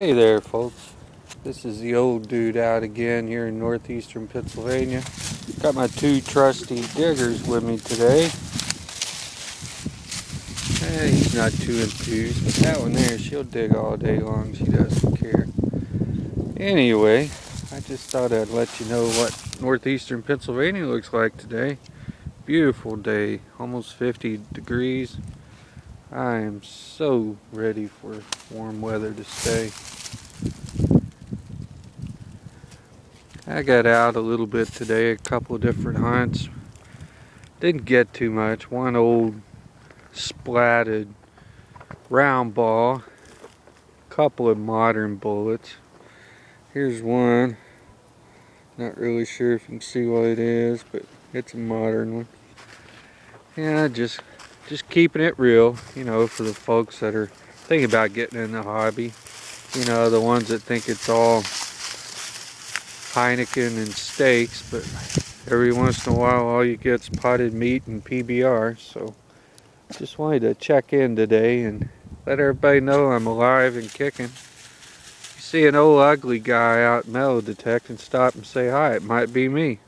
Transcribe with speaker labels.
Speaker 1: Hey there folks, this is the old dude out again here in northeastern Pennsylvania. Got my two trusty diggers with me today. Eh, he's not too enthused, but that one there, she'll dig all day long, she doesn't care. Anyway, I just thought I'd let you know what northeastern Pennsylvania looks like today. Beautiful day, almost 50 degrees. I am so ready for warm weather to stay. I got out a little bit today, a couple of different hunts. Didn't get too much. One old splatted round ball, couple of modern bullets. Here's one. Not really sure if you can see what it is, but it's a modern one. Yeah, just just keeping it real, you know, for the folks that are thinking about getting in the hobby. You know, the ones that think it's all Heineken and steaks, but every once in a while all you get is potted meat and PBR. So just wanted to check in today and let everybody know I'm alive and kicking. You see an old ugly guy out metal detecting, stop and say hi. It might be me.